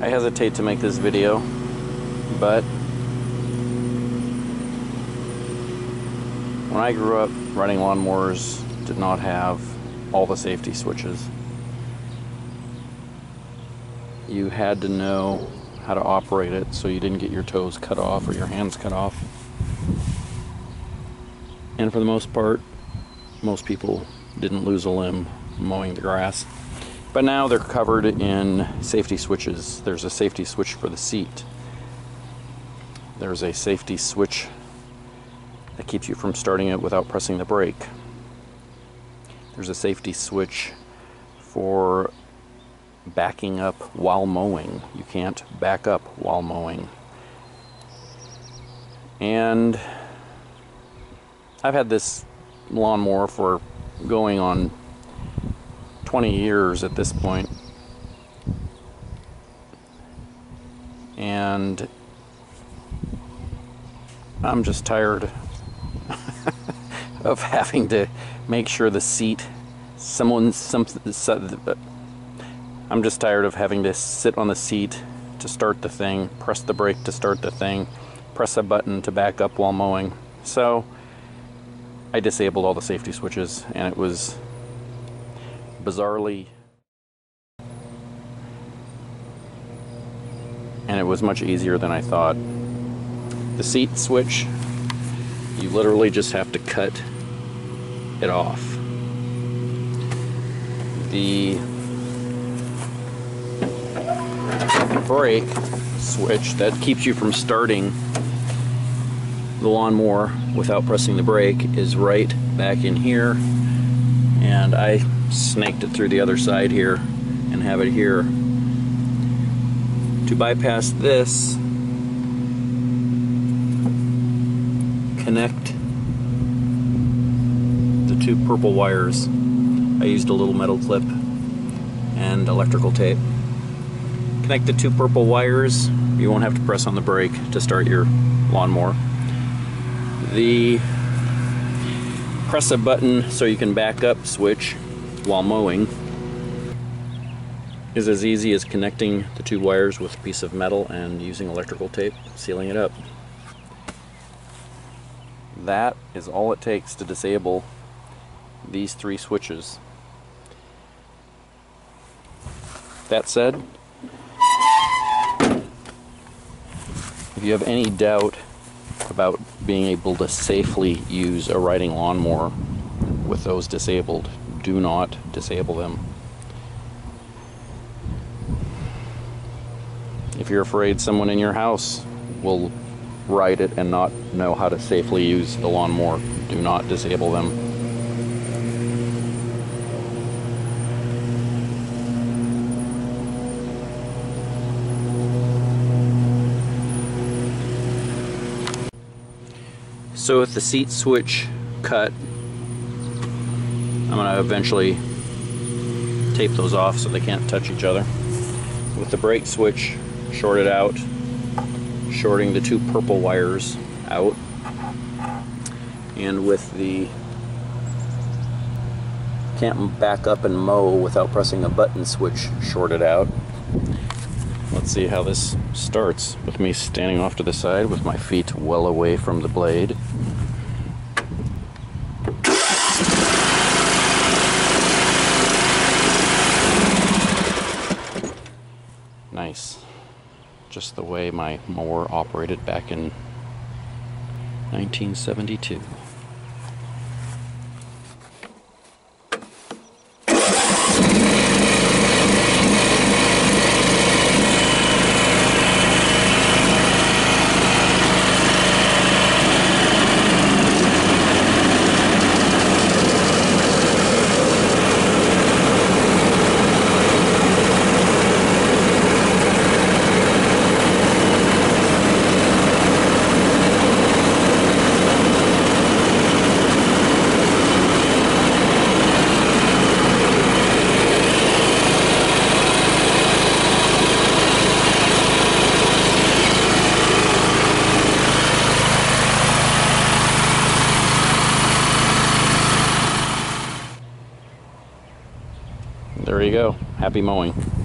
I hesitate to make this video, but when I grew up, riding lawnmowers did not have all the safety switches. You had to know how to operate it so you didn't get your toes cut off or your hands cut off. And for the most part, most people didn't lose a limb mowing the grass. But now they're covered in safety switches. There's a safety switch for the seat. There's a safety switch that keeps you from starting it without pressing the brake. There's a safety switch for backing up while mowing. You can't back up while mowing. And I've had this lawnmower for going on 20 years at this point. And I'm just tired of having to make sure the seat someone some uh, I'm just tired of having to sit on the seat to start the thing, press the brake to start the thing, press a button to back up while mowing. So I disabled all the safety switches and it was bizarrely and it was much easier than I thought. The seat switch, you literally just have to cut it off. The brake switch that keeps you from starting the lawnmower without pressing the brake is right back in here and I snaked it through the other side here and have it here. To bypass this connect the two purple wires. I used a little metal clip and electrical tape. Connect the two purple wires. You won't have to press on the brake to start your lawnmower. The press a button so you can back up switch while mowing is as easy as connecting the two wires with a piece of metal and using electrical tape, sealing it up. That is all it takes to disable these three switches. That said, if you have any doubt about being able to safely use a riding lawnmower with those disabled. Do not disable them. If you're afraid someone in your house will ride it and not know how to safely use the lawnmower, do not disable them. So if the seat switch cut, I'm to eventually tape those off so they can't touch each other. With the brake switch shorted out, shorting the two purple wires out, and with the can't back up and mow without pressing a button switch shorted out. Let's see how this starts with me standing off to the side with my feet well away from the blade. Just the way my mower operated back in 1972. You go. Happy mowing.